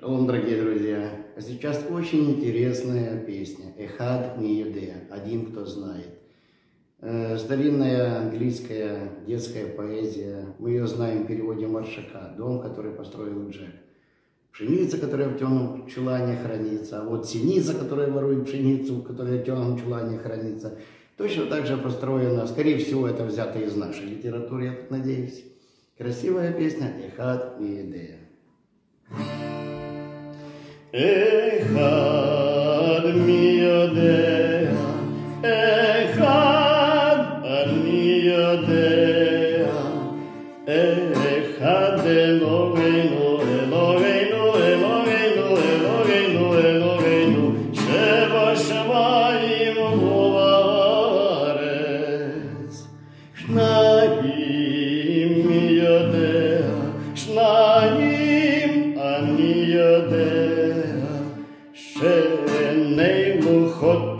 Шалом, дорогие друзья! А сейчас очень интересная песня «Эхад Миюде» «Один, кто знает». Э, старинная английская детская поэзия. Мы ее знаем в переводе Маршака. Дом, который построил Джек. Пшеница, которая в темном чулане хранится. А вот синица, которая ворует пшеницу, которая в темном чулане хранится. Точно так же построена. Скорее всего, это взято из нашей литературы, я так надеюсь. Красивая песня «Эхад Миюде». אחד מי יודע, אחד אני יודע, אחד אלוהינו, אלוהינו,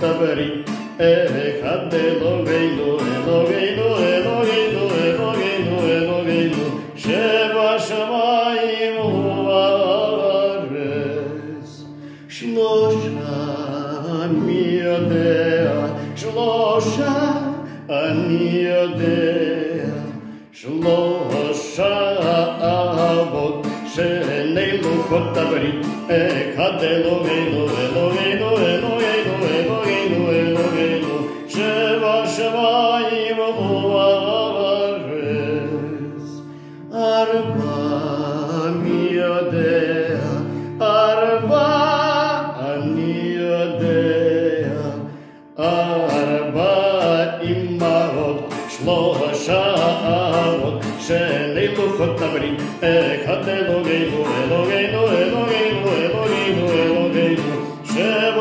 Tabarim. Echad Eloheinu, lo Eloheinu, Eloheinu, Eloheinu, Sheva Shamayim u'aretz. Shlosha ani yodea, Shlosha ani yodea, Shlosha avot, Shenei luchot tabarim, Echad Eloheinu, lo Eloheinu, Arba mia dea, arba mia dea, arba imahot, shloha avot, shenei luchot tabrim, echad Elogeinu, Elogeinu, Elogeinu, Elogeinu, Elogeinu, Sheva